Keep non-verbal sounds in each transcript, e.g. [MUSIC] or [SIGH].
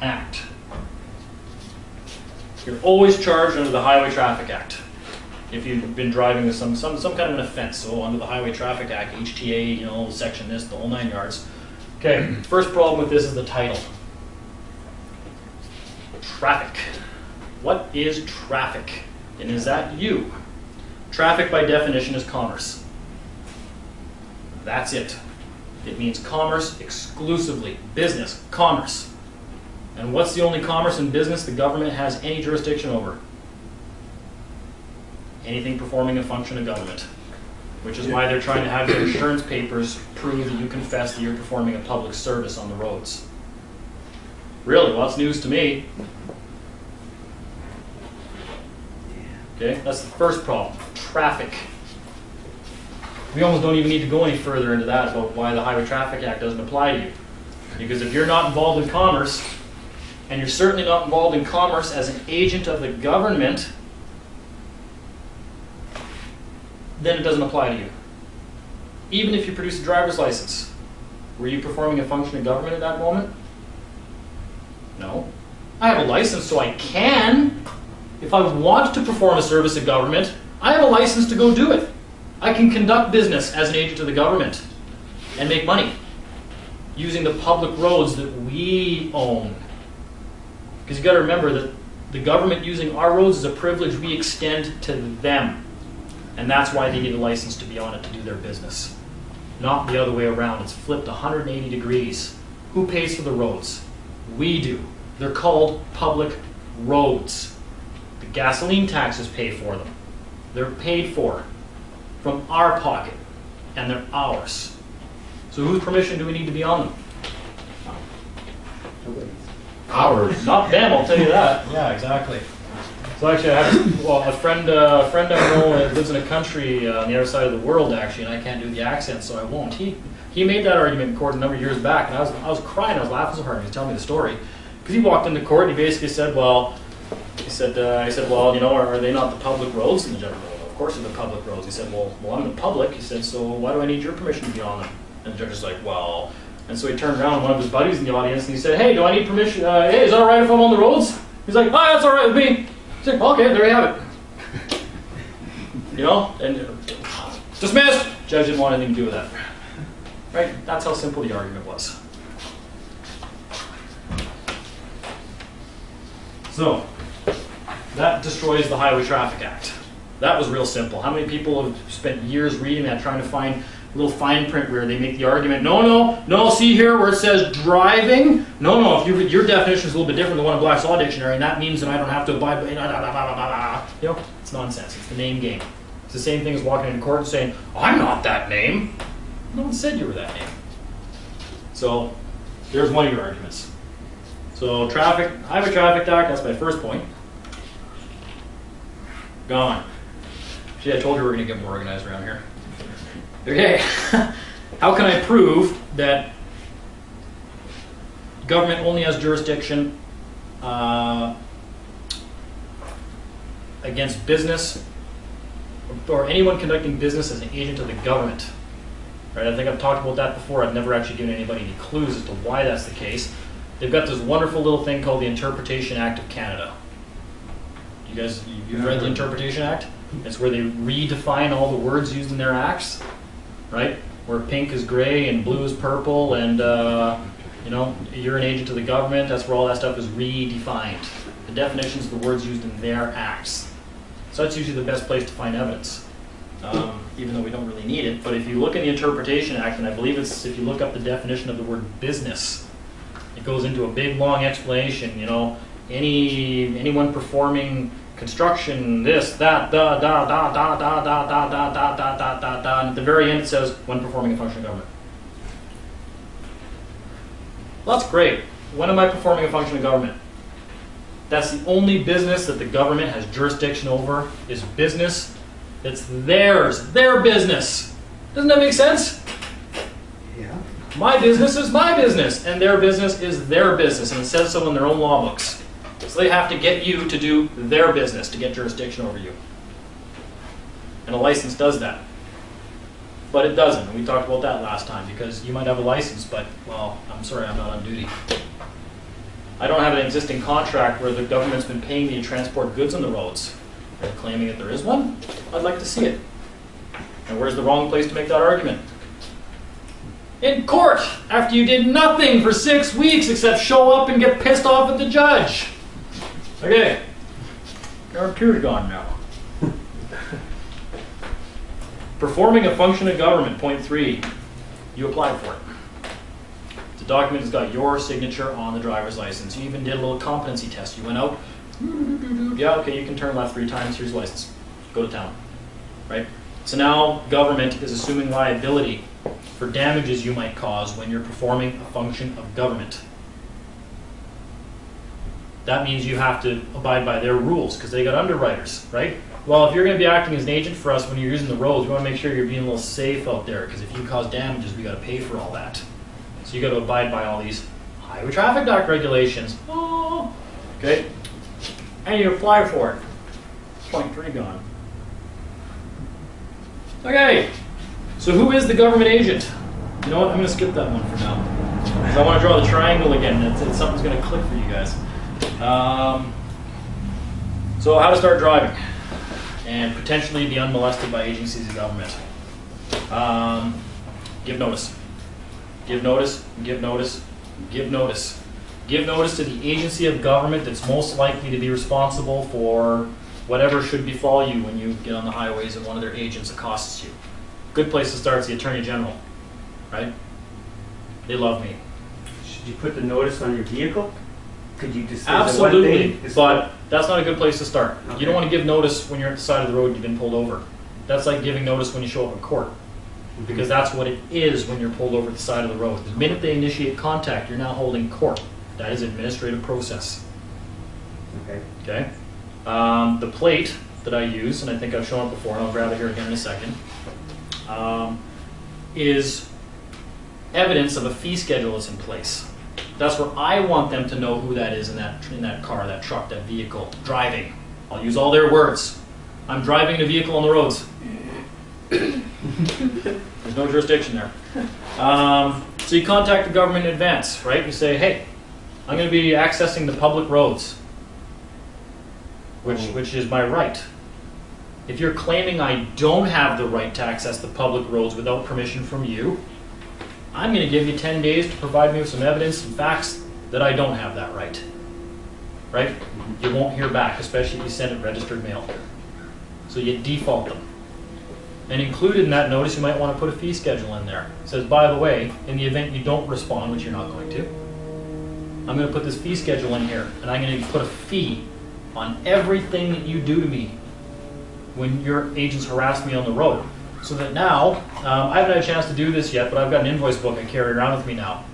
Act. You're always charged under the Highway Traffic Act if you've been driving with some, some, some kind of an offense. So under the Highway Traffic Act, HTA, you know, section this, the whole nine yards. Okay, [CLEARS THROAT] first problem with this is the title. Traffic. What is traffic? And is that you? Traffic by definition is commerce. That's it. It means commerce exclusively. Business, commerce. And what's the only commerce and business the government has any jurisdiction over? Anything performing a function of government. Which is why they're trying to have your insurance papers prove that you confess that you're performing a public service on the roads. Really, well, that's news to me. Okay, that's the first problem. Traffic. We almost don't even need to go any further into that about why the Highway Traffic Act doesn't apply to you. Because if you're not involved in commerce, and you're certainly not involved in commerce as an agent of the government, then it doesn't apply to you. Even if you produce a driver's license, were you performing a function of government at that moment? No. I have a license so I can. If I want to perform a service of government, I have a license to go do it. I can conduct business as an agent of the government and make money using the public roads that we own. Because you got to remember that the government using our roads is a privilege we extend to them. And that's why they need a license to be on it to do their business. Not the other way around. It's flipped 180 degrees. Who pays for the roads? We do. They're called public roads. The gasoline taxes pay for them. They're paid for from our pocket, and they're ours. So whose permission do we need to be on them? Ours. Not them, I'll tell you that. Yeah, exactly. So actually, I have well, a friend, uh, a friend I know that lives in a country uh, on the other side of the world, actually, and I can't do the accent, so I won't. He he made that argument in court a number of years back, and I was I was crying, I was laughing so hard. He was telling me the story because he walked into court and he basically said, well, he said, uh, I said, well, you know, are, are they not the public roads? And the judge, well, of course they're the public roads. He said, well, well, I'm the public. He said, so why do I need your permission to be on them? And the judge is like, well. And so he turned around, one of his buddies in the audience, and he said, hey, do I need permission? Uh, hey, is that all right if I'm on the roads? He's like, oh, that's all right with me. He's like, okay, there you have it. You know, and uh, dismissed. Judge didn't want anything to do with that. Right? That's how simple the argument was. So, that destroys the Highway Traffic Act. That was real simple. How many people have spent years reading that, trying to find little fine print where they make the argument, no, no, no, see here where it says driving? No, no, if you, your definition is a little bit different than one in Black's Law Dictionary, and that means that I don't have to abide by, blah, blah, blah, you know, it's nonsense. It's the name game. It's the same thing as walking into court and saying, I'm not that name. No one said you were that name. So, there's one of your arguments. So, traffic, Highway Traffic Act, that's my first point. Gone. See, I told you we are going to get more organized around here. Okay, [LAUGHS] how can I prove that government only has jurisdiction uh, against business or anyone conducting business as an agent of the government? Right, I think I've talked about that before. I've never actually given anybody any clues as to why that's the case. They've got this wonderful little thing called the Interpretation Act of Canada. You guys, you've read the Interpretation Act? It's where they redefine all the words used in their acts right? Where pink is gray and blue is purple, and uh, you know you're an agent of the government. That's where all that stuff is redefined. The definitions of the words used in their acts. So that's usually the best place to find evidence, um, even though we don't really need it. But if you look in the Interpretation Act, and I believe it's if you look up the definition of the word business, it goes into a big long explanation. You know, any anyone performing construction, this, that, da, da, da, da, da, da, da, da, da, da, da, da, da, and at the very end it says, when performing a function of government. Well, that's great. When am I performing a function of government? That's the only business that the government has jurisdiction over is business that's theirs, their business. Doesn't that make sense? Yeah. My business is my business, and their business is their business, and it says so in their own law books. So they have to get you to do their business to get jurisdiction over you. And a license does that. But it doesn't. We talked about that last time because you might have a license, but, well, I'm sorry, I'm not on duty. I don't have an existing contract where the government's been paying me to transport goods on the roads. They're claiming that there is one. I'd like to see it. And where's the wrong place to make that argument? In court, after you did nothing for six weeks except show up and get pissed off at the judge. Okay. Our tears gone now. Performing a function of government, point three, you applied for it. The document has got your signature on the driver's license. You even did a little competency test. You went out, yeah, okay, you can turn left three times, here's your license. Go to town. Right? So now government is assuming liability for damages you might cause when you're performing a function of government. That means you have to abide by their rules because they got underwriters, right? Well, if you're going to be acting as an agent for us when you're using the roads, we want to make sure you're being a little safe out there because if you cause damages, we got to pay for all that. So you got to abide by all these highway traffic act regulations. Oh, okay. And you apply for it. Point three gone. Okay. So who is the government agent? You know what? I'm going to skip that one for now. Because I want to draw the triangle again. It's, it's something's going to click for you guys. Um, so how to start driving and potentially be unmolested by agencies of government. Um, give notice. Give notice, give notice, give notice. Give notice to the agency of government that's most likely to be responsible for whatever should befall you when you get on the highways and one of their agents accosts you. Good place to start is the Attorney General, right? They love me. Should you put the notice on your vehicle? Could you just say one Absolutely, thing? Is- but that's not a good place to start. You Okay. don't want to give notice when you're at the side of the road and you've been pulled over. That's like giving notice when you show up in court, because that's what it is when you're pulled over at the side of the road. The minute they initiate contact, you're now holding court. That is administrative process, Okay. okay? Um, the plate that I use, and I think I've shown it before, and I'll grab it here again in a second, um, is evidence of a fee schedule that's in place. That's where I want them to know who that is in that in that car, that truck, that vehicle, driving. I'll use all their words. I'm driving a vehicle on the roads. [LAUGHS] There's no jurisdiction there. Um, so you contact the government in advance, right? You say, hey, I'm going to be accessing the public roads, which which is my right. If you're claiming I don't have the right to access the public roads without permission from you, I'm going to give you 10 days to provide me with some evidence and facts that I don't have that right. Right? You won't hear back, especially if you send it registered mail. So you default them. And included in that notice, you might want to put a fee schedule in there. It says, by the way, in the event you don't respond, which you're not going to, I'm going to put this fee schedule in here, and I'm going to put a fee on everything that you do to me when your agents harass me on the road. So that now, um, I haven't had a chance to do this yet, but I've got an invoice book I carry around with me now.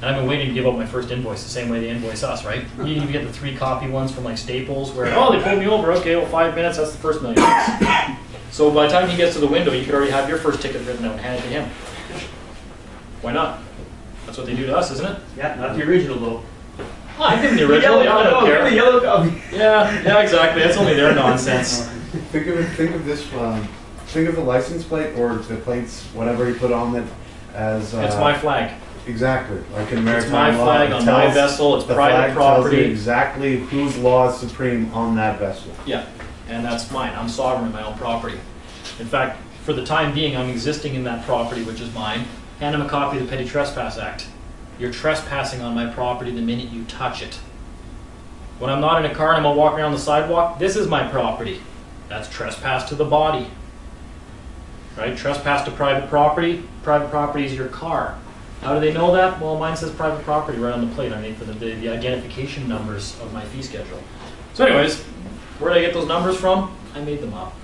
And I've been waiting to give out my first invoice the same way they invoice us, right? You even get the three copy ones from like Staples where, oh, they pulled me over, okay, well, five minutes, that's the first million bucks. So by the time he gets to the window, you could already have your first ticket written out and hand it to him. Why not? That's what they do to us, isn't it? Yeah, not the original though. Oh, I give them the original, yeah, I don't The care. yellow copy. Yeah, yeah, exactly, that's only their nonsense. Think of it, think of this, um, think of the license plate or the plates, whatever you put on it as. uh, It's my flag. Exactly, like in It's maritime my law. flag it on my tells- vessel, it's the private flag tells you property. Exactly whose law is supreme on that vessel. Yeah, and that's mine. I'm sovereign in my own property. In fact, for the time being, I'm existing in that property, which is mine. Hand him a copy of the Petty Trespass Act. You're trespassing on my property the minute you touch it. When I'm not in a car and I'm walking around the sidewalk, this is my property. That's trespass to the body. Right? Trespass to private property. Private property is your car. How do they know that? Well, mine says private property right on the plate underneath the, the, the identification numbers of my fee schedule. So, anyways, where did I get those numbers from? I made them up.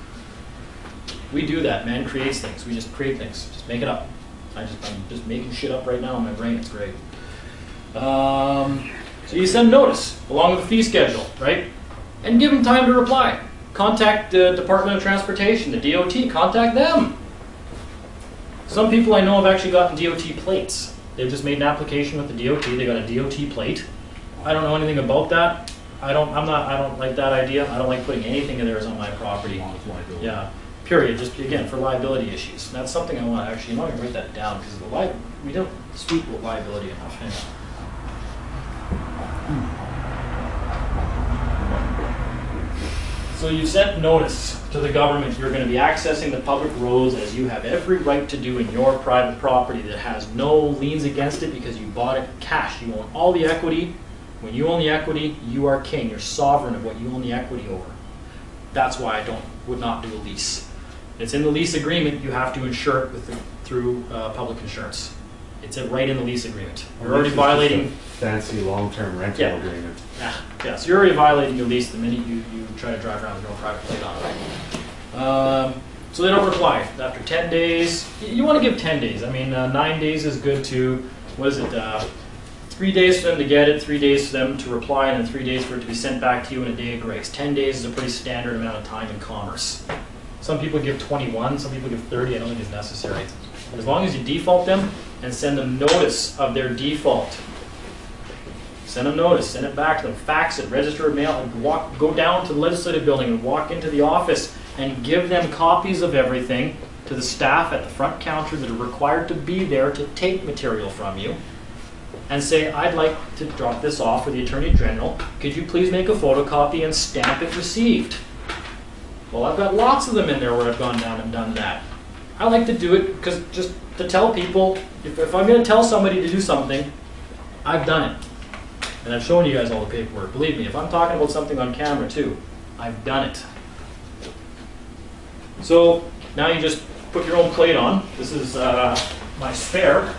We do that. Man creates things. We just create things. Just make it up. I just I'm just making shit up right now in my brain. It's great. Um, so you send notice along with a fee schedule, right? And give them time to reply. Contact the Department of Transportation, the DOT. Contact them. Some people I know have actually gotten DOT plates. They've just made an application with the DOT. They got a DOT plate. I don't know anything about that. I don't. I'm not. I don't like that idea. I don't like putting anything of theirs on my property. Yeah. Period. Just again for liability issues. And that's something I want to actually. Know, going to write that down because the li- we don't speak about liability enough. So you've sent notice to the government, you're gonna be accessing the public roads as you have every right to do in your private property that has no liens against it because you bought it cash. You own all the equity. When you own the equity, you are king. You're sovereign of what you own the equity over. That's why I don't, would not do a lease. It's in the lease agreement, you have to insure it with, the- through, uh, public insurance. It's uh, right in the lease agreement. You're already This is just a violating Fancy long-term rental Yeah. agreement. Yeah, yeah, so you're already violating your lease the minute you, you try to drive around with no private plate on it. Um, so they don't reply. After 10 days, you want to give 10 days. I mean, uh, nine days is good too. What is it? Uh, three days for them to get it, three days for them to reply, and then three days for it to be sent back to you in a day of grace. 10 days is a pretty standard amount of time in commerce. Some people give 21, some people give 30. I don't think it's necessary. As long as you default them and send them notice of their default, Send them notice, send it back to them, fax it, register it mail, and walk, go down to the legislative building and walk into the office and give them copies of everything to the staff at the front counter that are required to be there to take material from you. And say, I'd like to drop this off for the Attorney General. Could you please make a photocopy and stamp it received? Well, I've got lots of them in there where I've gone down and done that. I like to do it because just to tell people, if, if I'm going to tell somebody to do something, I've done it. And I've shown you guys all the paperwork. Believe me, if I'm talking about something on camera too, I've done it. So now you just put your own plate on. This is uh, my spare.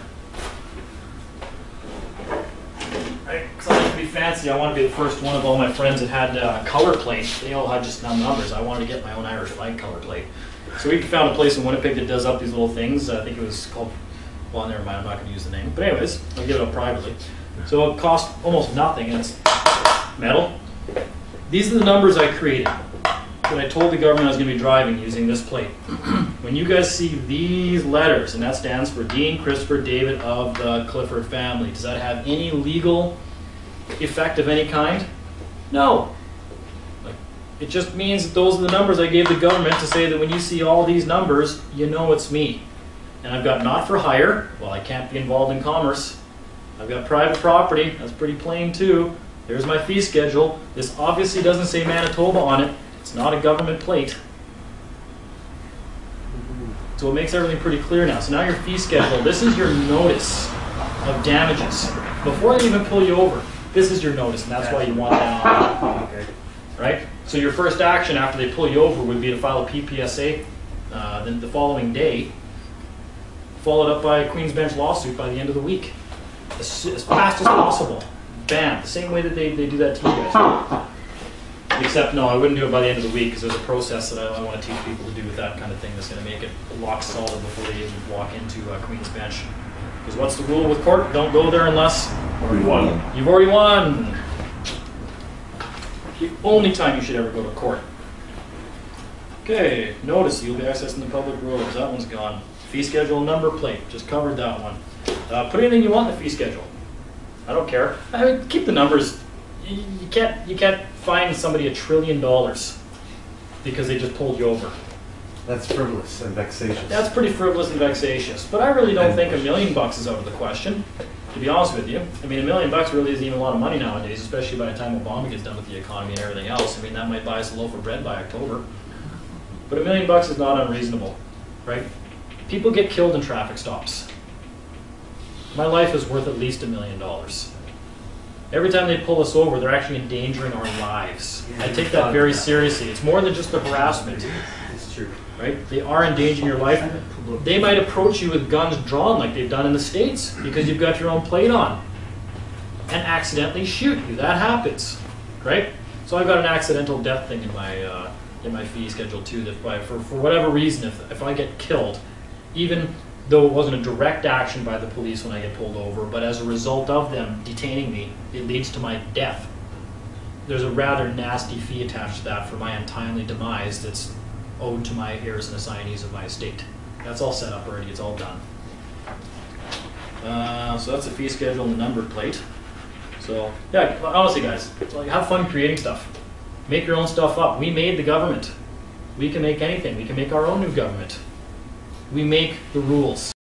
Because I like to be fancy, I want to be the first one of all my friends that had uh, color plate. They all had just numbers. I wanted to get my own Irish flag color plate. So we found a place in Winnipeg that does up these little things. I think it was called, well, never mind, I'm not going to use the name. But anyways, I'll give it up privately. So it costs almost nothing, and it's metal. These are the numbers I created that I told the government I was going to be driving using this plate. [CLEARS THROAT] when you guys see these letters, and that stands for Dean Christopher David of the Clifford family, does that have any legal effect of any kind? No. It just means that those are the numbers I gave the government to say that when you see all these numbers, you know it's me. And I've got not for hire. Well, I can't be involved in commerce. I've got private property, that's pretty plain too. There's my fee schedule. This obviously doesn't say Manitoba on it. It's not a government plate. So it makes everything pretty clear now. So now your fee schedule, this is your notice of damages. Before they even pull you over, this is your notice, and that's why you want that on, Okay. right? So your first action after they pull you over would be to file a PPSA uh, the following day, followed up by a Queen's Bench lawsuit by the end of the week as, as fast as possible. Bam, the same way that they, they do that to you guys. Except, no, I wouldn't do it by the end of the week because there's a process that I, I want to teach people to do with that kind of thing that's going to make it lock solid before they even walk into uh, Queen's Bench. Because what's the rule with court? Don't go there unless We won. you've already won. The only time you should ever go to court. Okay, notice you'll be accessing the public roads. That one's gone. Fee schedule number plate, just covered that one. Uh, put anything you want in the fee schedule. I don't care. I mean, keep the numbers. You, you can't you can't fine somebody a trillion dollars because they just pulled you over. That's frivolous and vexatious. That's pretty frivolous and vexatious. But I really don't think a million bucks is out of the question, to be honest with you. I mean, a million bucks really isn't even a lot of money nowadays, especially by the time Obama gets done with the economy and everything else. I mean, that might buy us a loaf of bread by October. But a million bucks is not unreasonable, right? People get killed in traffic stops. My life is worth at least a million dollars. Every time they pull us over, they're actually endangering our lives. I take that very seriously. It's more than just the harassment It's true. right? They are endangering your life. They might approach you with guns drawn like they've done in the States because you've got your own plate on and accidentally shoot you. That happens, right? So I've got an accidental death thing in my, uh, in my fee schedule too, that by, for, for whatever reason, if, if I get killed, even though it wasn't a direct action by the police when I get pulled over, but as a result of them detaining me, it leads to my death. There's a rather nasty fee attached to that for my untimely demise that's owed to my heirs and assignees of my estate. That's all set up already, it's all done. Uh, so that's the fee schedule and the number plate. So, yeah, honestly guys, like, have fun creating stuff. Make your own stuff up. We made the government. We can make anything. We can make our own new government. We make the rules.